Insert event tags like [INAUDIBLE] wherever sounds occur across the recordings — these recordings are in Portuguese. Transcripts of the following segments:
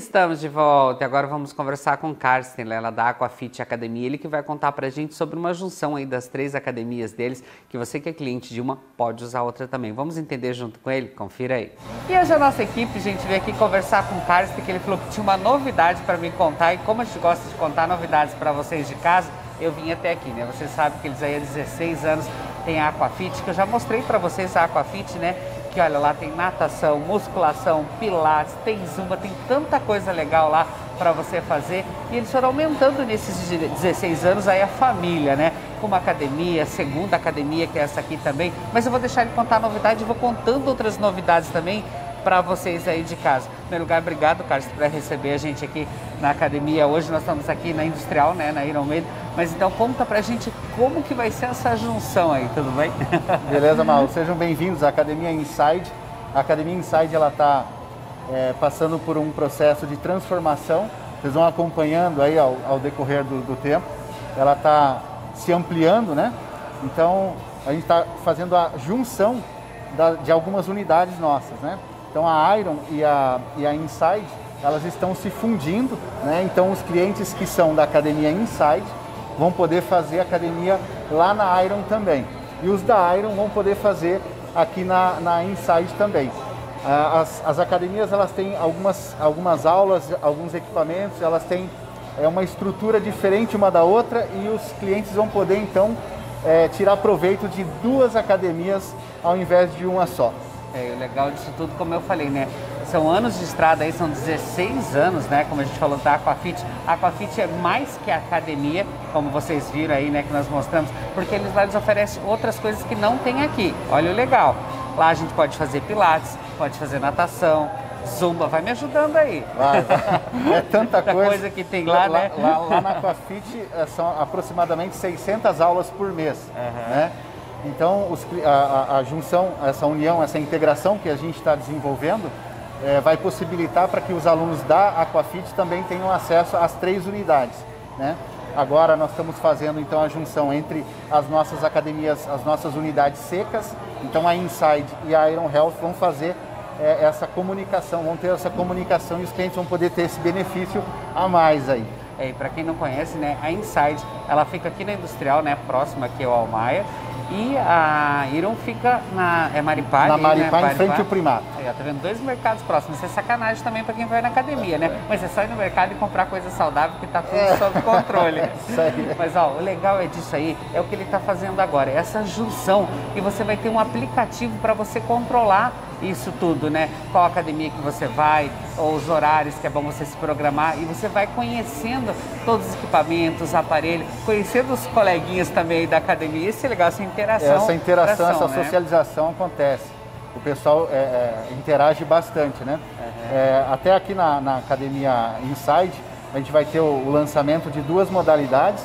estamos de volta. Agora vamos conversar com Carsten, ela da Aquafit Academia. Ele que vai contar pra gente sobre uma junção aí das três academias deles, que você que é cliente de uma pode usar outra também. Vamos entender junto com ele? Confira aí. E hoje a nossa equipe, gente, veio aqui conversar com o Carsten, que ele falou que tinha uma novidade para me contar. E como a gente gosta de contar novidades para vocês de casa, eu vim até aqui, né? Você sabe que eles aí há 16 anos têm a Aquafit, que eu já mostrei para vocês a Aquafit, né? Que olha lá tem natação, musculação, pilates, tem zumba, tem tanta coisa legal lá para você fazer. E eles foram aumentando nesses 16 anos aí a família, né? Com uma academia, segunda academia que é essa aqui também. Mas eu vou deixar ele contar a novidade e vou contando outras novidades também para vocês aí de casa. Em primeiro lugar, obrigado, Carlos, por receber a gente aqui na academia. Hoje nós estamos aqui na Industrial, né, na Iron Maiden. Mas então conta pra gente como que vai ser essa junção aí, tudo bem? [LAUGHS] Beleza, Mauro. Sejam bem-vindos à Academia Inside. A Academia Inside, ela está é, passando por um processo de transformação. Vocês vão acompanhando aí ao, ao decorrer do, do tempo. Ela está se ampliando, né? Então, a gente está fazendo a junção da, de algumas unidades nossas, né? Então a Iron e a, e a Inside, elas estão se fundindo, né? Então os clientes que são da academia Inside vão poder fazer academia lá na Iron também. E os da Iron vão poder fazer aqui na, na Inside também. Ah, as, as academias elas têm algumas, algumas aulas, alguns equipamentos, elas têm é, uma estrutura diferente uma da outra e os clientes vão poder então é, tirar proveito de duas academias ao invés de uma só. É, o legal disso tudo, como eu falei, né? São anos de estrada aí, são 16 anos, né? Como a gente falou da Aquafit. A Aquafit é mais que a academia, como vocês viram aí, né? Que nós mostramos, porque eles lá eles oferecem outras coisas que não tem aqui. Olha o legal. Lá a gente pode fazer pilates, pode fazer natação, Zumba, vai me ajudando aí. Vai, vai. É [LAUGHS] tanta coisa. coisa que tem lá, lá né? Lá, lá na Aquafit eh, são aproximadamente 600 aulas por mês, uhum. né? Então, os, a, a, junção, essa união, essa integração que a gente está desenvolvendo é, vai possibilitar para que os alunos da Aquafit também tenham acesso às três unidades. Né? Agora nós estamos fazendo então a junção entre as nossas academias, as nossas unidades secas, então a Inside e a Iron Health vão fazer é, essa comunicação, vão ter essa comunicação e os clientes vão poder ter esse benefício a mais aí. É, para quem não conhece, né, a Inside, ela fica aqui na Industrial, né, próxima aqui ao Almaia, e a Iron fica na é Maripá. Na Maripá, né? em frente ao Primato. É, tá vendo dois mercados próximos. Isso é sacanagem também para quem vai na academia, né? Mas é só ir no mercado e comprar coisa saudável que tá tudo é. sob controle. [LAUGHS] Isso aí. Mas ó, o legal é disso aí, é o que ele está fazendo agora, essa junção. E você vai ter um aplicativo para você controlar isso tudo, né? Qual academia que você vai, ou os horários que é bom você se programar e você vai conhecendo todos os equipamentos, aparelhos, conhecendo os coleguinhas também da academia. Isso é legal, essa interação. Essa interação, essa né? socialização acontece. O pessoal é, é, interage bastante, né? Uhum. É, até aqui na, na, academia Inside, a gente vai ter o, o lançamento de duas modalidades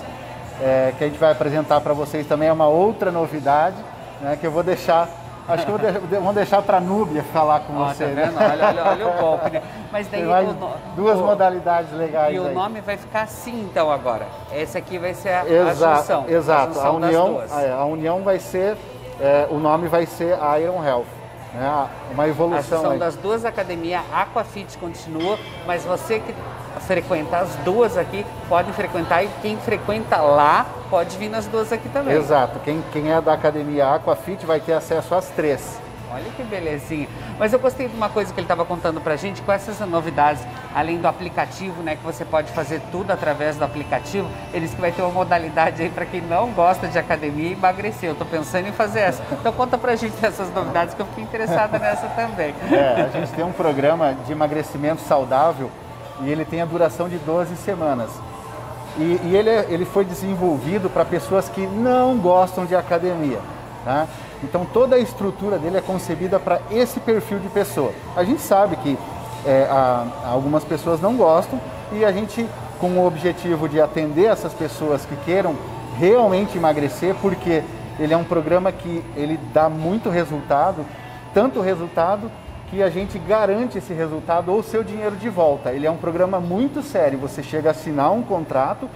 é, que a gente vai apresentar para vocês também. É uma outra novidade né, que eu vou deixar Acho que vamos deixar para a Núbia falar com oh, você. Tá vendo? Né? Olha, olha, olha, o golpe, né? [LAUGHS] Mas daí o, duas o, modalidades legais. E aí. o nome vai ficar assim então agora. Esse aqui vai ser a, exato, a junção. Exato. A, junção a união, a, a, união vai ser, é, o nome vai ser Iron Health. Né? Uma evolução. A junção aí. das duas academias, Aquafit continua, mas você que frequenta as duas aqui, pode frequentar e quem frequenta lá pode vir nas duas aqui também. Exato, quem, quem é da academia Aquafit vai ter acesso às três. Olha que belezinha. Mas eu gostei de uma coisa que ele estava contando pra gente, com essas novidades, além do aplicativo, né, que você pode fazer tudo através do aplicativo, eles que vai ter uma modalidade aí para quem não gosta de academia e emagrecer. Eu tô pensando em fazer essa. Então conta pra gente essas novidades que eu fiquei interessada nessa também. É, a gente tem um programa de emagrecimento saudável e ele tem a duração de 12 semanas. E, e ele, é, ele foi desenvolvido para pessoas que não gostam de academia. Tá? Então toda a estrutura dele é concebida para esse perfil de pessoa. A gente sabe que é, a, algumas pessoas não gostam e a gente, com o objetivo de atender essas pessoas que queiram realmente emagrecer, porque ele é um programa que ele dá muito resultado, tanto resultado que a gente garante esse resultado ou seu dinheiro de volta. Ele é um programa muito sério. Você chega a assinar um contrato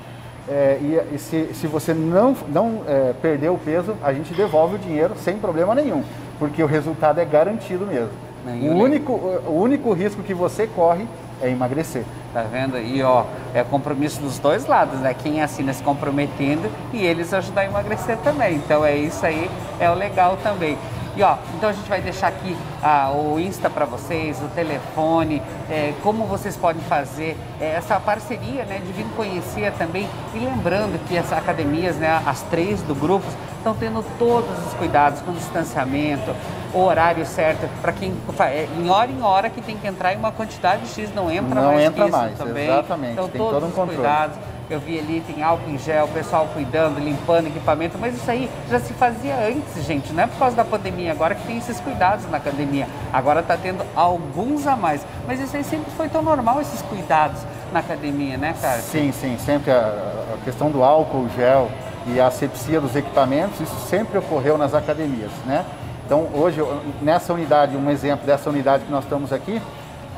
é, e, e se, se, você não, não é, perder o peso, a gente devolve o dinheiro sem problema nenhum, porque o resultado é garantido mesmo. O único, o único risco que você corre é emagrecer. Tá vendo? E ó, é compromisso dos dois lados, né? Quem assina se comprometendo e eles ajudar a emagrecer também. Então é isso aí, é o legal também. E ó, então a gente vai deixar aqui ah, o Insta para vocês, o telefone, é, como vocês podem fazer é, essa parceria, né, de vir conhecer também. E lembrando que as academias, né, as três do grupo, estão tendo todos os cuidados com distanciamento, o horário certo para quem é, em hora em hora que tem que entrar em uma quantidade X não entra não mais entra que isso mais, também. Exatamente. Então tem todos todo um os controle. cuidados. Eu vi ali, tem álcool em gel, o pessoal cuidando, limpando equipamento, mas isso aí já se fazia antes, gente. Não é por causa da pandemia agora que tem esses cuidados na academia. Agora está tendo alguns a mais. Mas isso aí sempre foi tão normal, esses cuidados na academia, né, cara? Sim, sim. Sempre a, a questão do álcool gel e a asepsia dos equipamentos, isso sempre ocorreu nas academias, né? Então, hoje, nessa unidade, um exemplo dessa unidade que nós estamos aqui,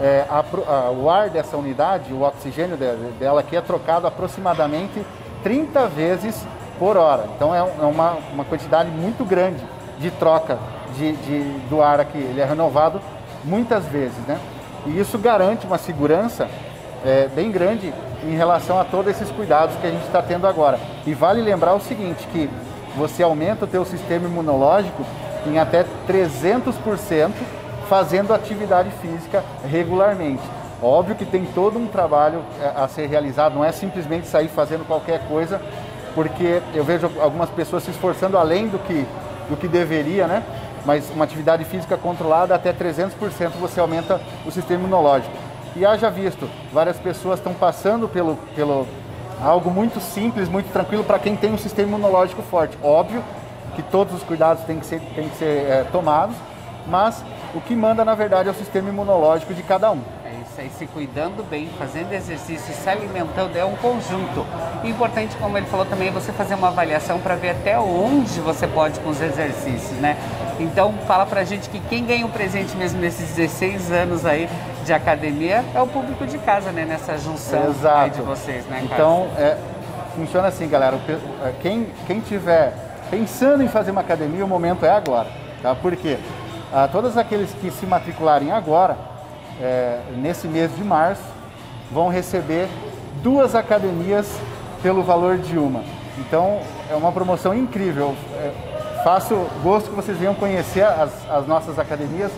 é, a, a, o ar dessa unidade, o oxigênio dela aqui é trocado aproximadamente 30 vezes por hora. Então, é, é uma, uma quantidade muito grande de troca de, de, do ar aqui. Ele é renovado muitas vezes, né? E isso garante uma segurança é, bem grande em relação a todos esses cuidados que a gente está tendo agora. E vale lembrar o seguinte, que você aumenta o teu sistema imunológico em até 300% fazendo atividade física regularmente. Óbvio que tem todo um trabalho é, a ser realizado, não é simplesmente sair fazendo qualquer coisa, porque eu vejo algumas pessoas se esforçando além do que, do que deveria, né? Mas uma atividade física controlada até 300% você aumenta o sistema imunológico. E haja visto, várias pessoas estão passando pelo, pelo algo muito simples, muito tranquilo para quem tem um sistema imunológico forte. Óbvio que todos os cuidados têm que ser, têm que ser é, tomados, mas o que manda na verdade é o sistema imunológico de cada um. É isso aí, se cuidando bem, fazendo exercício, se alimentando, é um conjunto. Importante, como ele falou também, é você fazer uma avaliação para ver até onde você pode com os exercícios, né? Então fala pra gente que quem ganha um presente mesmo nesses 16 anos aí de academia é o público de casa, né? Nessa junção de vocês, né? Então, é, funciona assim, galera. Quem, quem tiver pensando em fazer uma academia, o momento é agora. Tá? Por quê? Ah, todos aqueles que se matricularem agora, é, nesse mês de março, vão receber duas academias pelo valor de uma. Então, é uma promoção incrível. É, faço gosto que vocês venham conhecer as, as nossas academias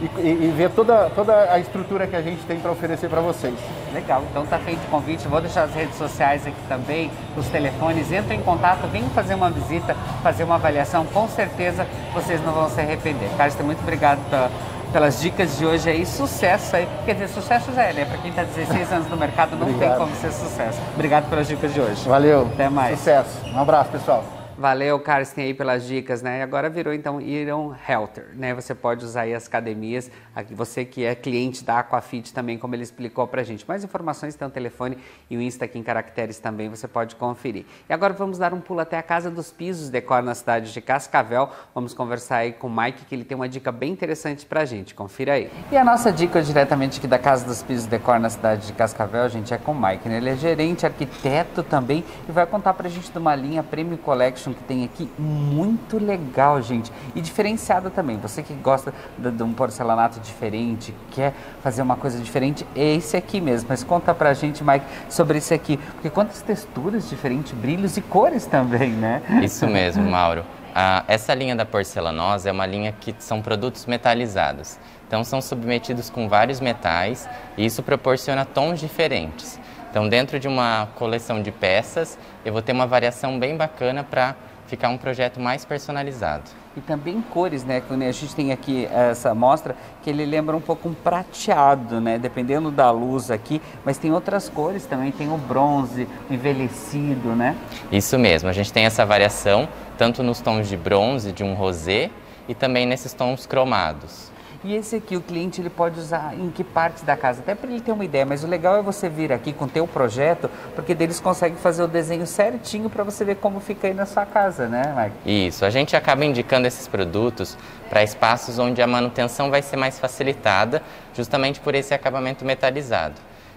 e, e, ver toda, toda a estrutura que a gente tem para oferecer para vocês. Legal, então tá feito o convite. Vou deixar as redes sociais aqui também, os telefones. Entrem em contato, venham fazer uma visita, fazer uma avaliação. Com certeza vocês não vão se arrepender. Carlos, muito obrigado pela, pelas dicas de hoje aí. Sucesso aí. Quer dizer, sucesso já é, né? Para quem está 16 anos no mercado, não tem como ser sucesso. Obrigado pelas dicas de hoje. Valeu. Até mais. Sucesso. Um abraço, pessoal. Valeu, Carsten, aí pelas dicas, né? Agora virou então Iron Helter, né? Você pode usar aí as academias, você que é cliente da Aquafit também, como ele explicou pra gente. Mais informações tem o telefone e o Insta aqui em caracteres também, você pode conferir. E agora vamos dar um pulo até a Casa dos Pisos Decor na cidade de Cascavel. Vamos conversar aí com o Mike, que ele tem uma dica bem interessante pra gente. Confira aí. E a nossa dica diretamente aqui da Casa dos Pisos Decor na cidade de Cascavel, gente, é com o Mike, né? Ele é gerente, arquiteto também e vai contar pra gente de uma linha Premium Collection que tem aqui muito legal, gente. E diferenciada também. Você que gosta de, de, um porcelanato diferente, quer fazer uma coisa diferente, é esse aqui mesmo. Mas conta pra gente, Mike, sobre esse aqui. Porque quantas texturas diferentes, brilhos e cores também, né? Isso mesmo, Mauro. Ah, essa linha da porcelanosa é uma linha que são produtos metalizados. Então são submetidos com vários metais e isso proporciona tons diferentes. Então dentro de uma coleção de peças, eu vou ter uma variação bem bacana para ficar um projeto mais personalizado. E também cores, né? A gente tem aqui essa amostra que ele lembra um pouco um prateado, né? Dependendo da luz aqui, mas tem outras cores também, tem o bronze, o envelhecido, né? Isso mesmo, a gente tem essa variação tanto nos tons de bronze, de um rosé, e também nesses tons cromados. E esse aqui o cliente ele pode usar em que partes da casa, até para ele ter uma ideia. Mas o legal é você vir aqui com o teu projeto, porque deles conseguem fazer o desenho certinho para você ver como fica aí na sua casa, né, Mike? Isso. A gente acaba indicando esses produtos para espaços onde a manutenção vai ser mais facilitada, justamente por esse acabamento metalizado.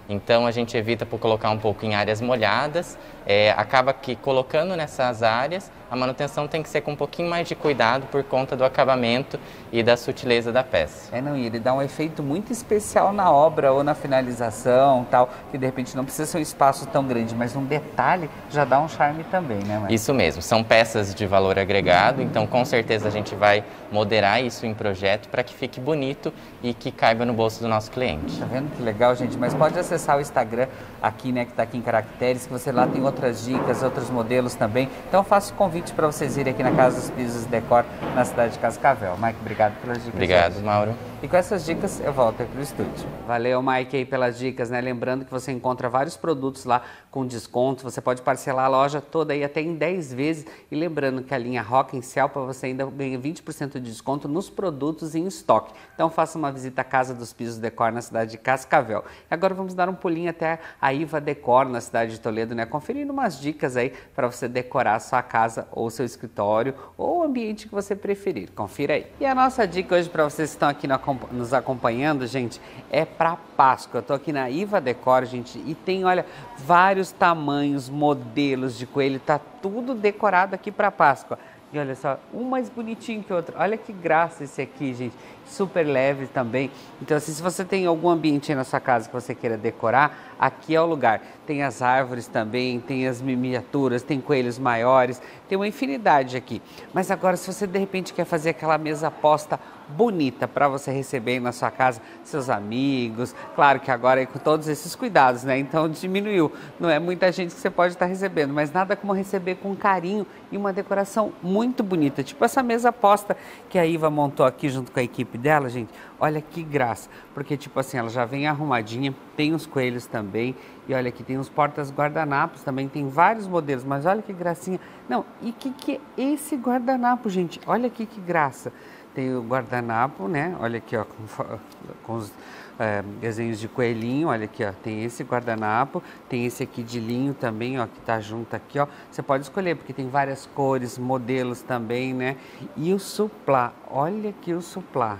Então a gente evita por colocar um pouco em áreas molhadas, é, acaba que colocando nessas áreas a manutenção tem que ser com um pouquinho mais de cuidado por conta do acabamento e da sutileza da peça. É, não, e ele dá um efeito muito especial na obra ou na finalização, tal, que de repente não precisa ser um espaço tão grande, mas um detalhe já dá um charme também, né, Mãe? Isso mesmo, são peças de valor agregado, então com certeza a gente vai moderar isso em projeto para que fique bonito e que caiba no bolso do nosso cliente. Tá vendo que legal, gente? Mas pode acessar o Instagram aqui, né, que está aqui em caracteres, que você lá tem outras dicas, outros modelos também. Então faço o convite para vocês irem aqui na Casa dos Pisos Decor, na cidade de Cascavel. Mike, obrigado pelas dicas. Obrigado. Mauro. E com essas dicas eu volto para o estúdio. Valeu, Mike, aí pelas dicas, né? Lembrando que você encontra vários produtos lá com desconto. Você pode parcelar a loja toda aí até em 10 vezes. E lembrando que a linha Rock em Cell para você ainda ganha 20% de desconto nos produtos em estoque. Então faça uma visita à Casa dos Pisos Decor na cidade de Cascavel. E agora vamos dar um pulinho até a Iva Decor na cidade de Toledo, né? Conferindo umas dicas aí para você decorar a sua casa ou seu escritório ou o ambiente que você preferir. Confira aí. E a nossa dica hoje para vocês que estão aqui nos acompanhando, gente, é para Páscoa. Eu estou aqui na Iva Decor, gente, e tem, olha, vários tamanhos, modelos de coelho, tá tudo decorado aqui para Páscoa. E olha só, um mais bonitinho que o outro. Olha que graça esse aqui, gente. Super leve também. Então, assim, se você tem algum ambiente aí na sua casa que você queira decorar, aqui é o lugar. Tem as árvores também, tem as miniaturas, tem coelhos maiores, tem uma infinidade aqui. Mas agora, se você de repente quer fazer aquela mesa posta bonita para você receber na sua casa seus amigos. Claro que agora é com todos esses cuidados, né? Então diminuiu. Não é muita gente que você pode estar recebendo, mas nada como receber com carinho e uma decoração muito bonita. Tipo essa mesa posta que a Iva montou aqui junto com a equipe dela, gente. Olha que graça, porque tipo assim, ela já vem arrumadinha, tem os coelhos também, e olha aqui tem os portas guardanapos também, tem vários modelos, mas olha que gracinha. Não, e que que é esse guardanapo, gente? Olha aqui que graça. Tem o guardanapo, né? Olha aqui, ó, com, com os é, desenhos de coelhinho. Olha aqui, ó, tem esse guardanapo, tem esse aqui de linho também, ó, que tá junto aqui, ó. Você pode escolher porque tem várias cores, modelos também, né? E o suplá, olha aqui o suplá,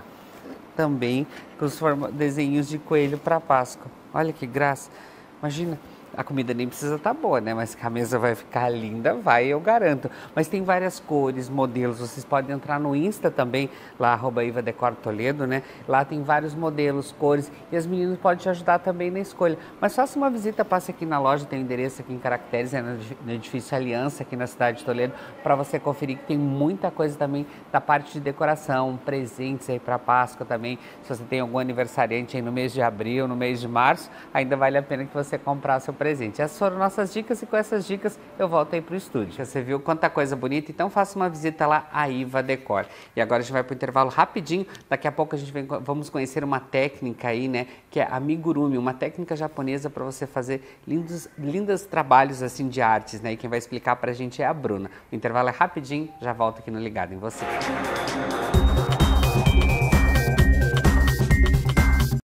também com os desenhos de coelho para Páscoa. Olha que graça. Imagina a comida nem precisa estar tá boa, né? Mas a mesa vai ficar linda, vai, eu garanto. Mas tem várias cores, modelos. Vocês podem entrar no Insta também, lá, arroba Iva Decor Toledo, né? Lá tem vários modelos, cores. E as meninas podem te ajudar também na escolha. Mas faça uma visita, passe aqui na loja, tem endereço aqui em Caracteres, é no edifício Aliança, aqui na cidade de Toledo, para você conferir que tem muita coisa também da parte de decoração, presentes aí para Páscoa também. Se você tem algum aniversariante aí no mês de abril, no mês de março, ainda vale a pena que você comprar seu presente. Essas foram nossas dicas e com essas dicas eu volto aí para o estúdio. Você viu quanta coisa bonita? Então faça uma visita lá à Iva Decor. E agora a gente vai para o intervalo rapidinho. Daqui a pouco a gente vem, vamos conhecer uma técnica aí, né? Que é amigurumi, uma técnica japonesa para você fazer lindos, lindos trabalhos assim de artes, né? E quem vai explicar para a gente é a Bruna. O intervalo é rapidinho, já volto aqui no Ligado em Você. Música